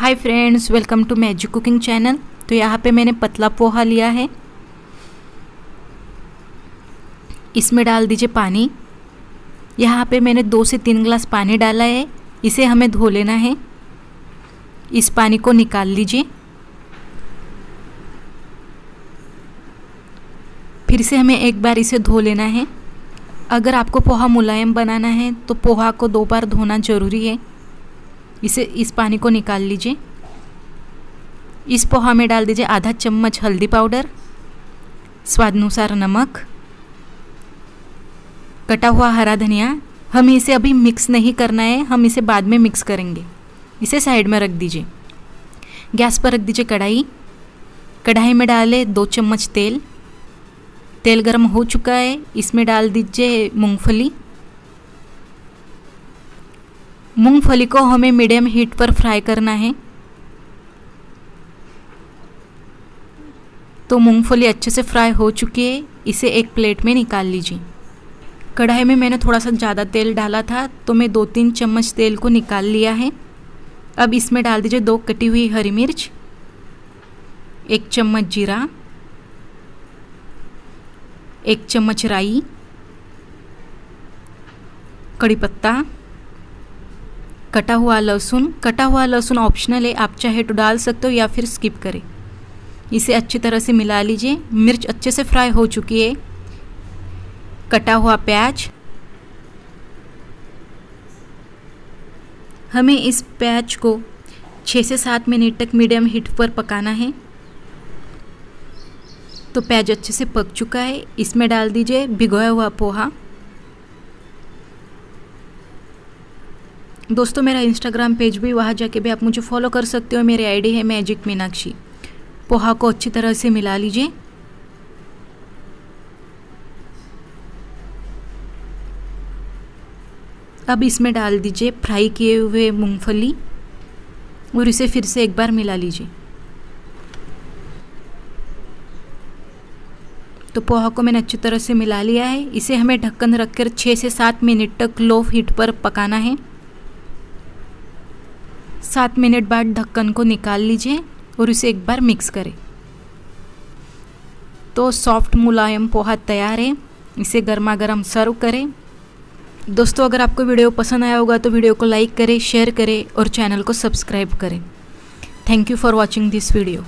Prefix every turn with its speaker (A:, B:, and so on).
A: Hi friends welcome to magic cooking channel तो यहाँ पे मैंने पतला पोहा लिया है। इसमें डाल दीजिए पानी। यहाँ पे मैंने दो से तीन गिलास पानी डाला है। इसे हमें धो लेना है। इस पानी को निकाल लीजिए। फिर से हमें एक बार इसे धो लेना है। अगर आपको पोहा मुलायम बनाना है तो पोहा को दो बार धोना ज़रूरी है। इसे इस पानी को निकाल लीजिए। इस पोहा में डाल दीजिए आधा चम्मच हल्दी पाउडर, स्वादानुसार नमक, कटा हुआ हरा धनिया। हमें इसे अभी मिक्स नहीं करना है, हम इसे बाद में मिक्स करेंगे। इसे साइड में रख दीजिए। गैस पर रख दीजिए कढ़ाई। कढ़ाई में डाले दो चम्मच तेल। तेल गर्म हो चुका है, इसमें डाल दीजिए मूंगफली। मूंगफली को हमें मीडियम हीट पर फ्राई करना है। तो मूंगफली अच्छे से फ्राई हो चुकी है। इसे एक प्लेट में निकाल लीजिए। कढ़ाई में मैंने थोड़ा सा ज़्यादा तेल डाला था तो मैं दो तीन चम्मच तेल को निकाल लिया है। अब इसमें डाल दीजिए दो कटी हुई हरी मिर्च, एक चम्मच जीरा, एक चम्मच राई कड़ी पत्ता कटा हुआ लहसुन, कटा हुआ लहसुन ऑप्शनल है, आप चाहे तो डाल सकते हो या फिर स्किप करें। इसे अच्छी तरह से मिला लीजिए। मिर्च अच्छे से फ्राई हो चुकी है। कटा हुआ प्याज। हमें इस प्याज को छः से सात मिनट तक मीडियम हीट पर पकाना है। तो प्याज अच्छे से पक चुका है। इसमें डाल दीजिए भिगोया हुआ पोहा। दोस्तों, मेरा इंस्टाग्राम पेज भी वहाँ जाके भी आप मुझे फॉलो कर सकते हो। मेरी आईडी है मैजिक मीनाक्षी पोहा को अच्छी तरह से मिला लीजिए। अब इसमें डाल दीजिए फ्राई किए हुए मूंगफली और इसे फिर से एक बार मिला लीजिए। तो पोहा को मैंने अच्छी तरह से मिला लिया है। इसे हमें ढक्कन रखकर छः से सात मिनट तक लो हीट पर पकाना है। सात मिनट बाद ढक्कन को निकाल लीजिए और उसे एक बार मिक्स करें। तो सॉफ्ट मुलायम पोहा तैयार है। इसे गर्मा गर्म सर्व करें। दोस्तों, अगर आपको वीडियो पसंद आया होगा तो वीडियो को लाइक करें, शेयर करें और चैनल को सब्सक्राइब करें। Thank you for watching this video